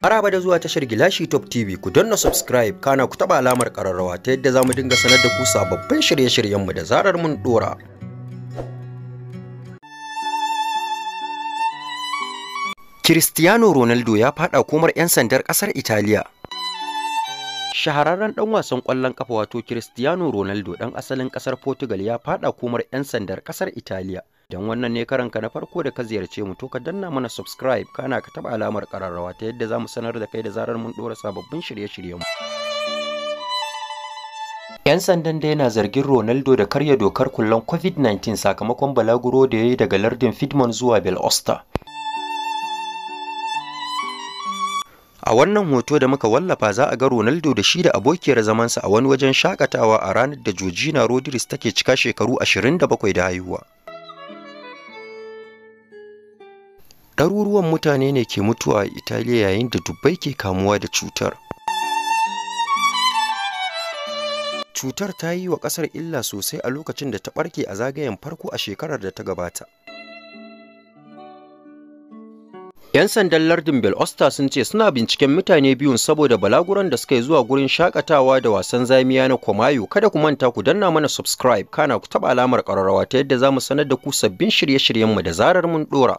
Araba da zuwa tashar Gilashi Top TV ku danna subscribe kana ku taba alamar kararrawa ta yadda za mu dinga sanar da ku sababbin shirye-shiryenmu da zarar mun dora. Cristiano Ronaldo ya fada komar 'yan sandar ƙasar Italiya. Shahararren ɗan wasan ƙwallon ƙafa wato Cristiano Ronaldo ɗan asalin ƙasar Portugal ya fada komar 'yan sandar ƙasar Italiya. Don wannan ne karanka na farko da ka ziyarce mu to ka danna mana subscribe kana ka taɓa alamar ƙararrawa ta yadda za mu sanar da kai da zarar mun ɗora sababbin shirye-shiryenmu. 'Yan sandan da yana zargin Ronaldo da karya dokar kullen COVID-19 sakamakon balaguro da ya yi daga lardin Piedmont zuwa Bel Osta. A wannan hoto da muka wallafa za a ga Ronaldo da shi da abokiyar zamansa a wani wajen shaƙatawa a ranar da Georgina Rodriguez take cika shekaru 27 da haihuwa. Ɗaruruwan mutane ne ke mutuwa a Italiya yayin da dubbai ke kamuwa da cutar. Cutar ta yi wa ƙasar illa sosai a lokacin da ta ɓarke a zagayen farko a shekarar da ta gabata. 'Yan sandan lardin Bel Osta sun ce suna binciken mutane biyun saboda balaguran da suka yi zuwa gurin shaƙatawa da wasan zamiya na Komayo. Kada ku manta ku danna mana subscribe kana ku taɓa alamar ƙararrawa ta yadda za mu sanar da ku sabbin shirye-shiryenmu da zarar mun ɗora.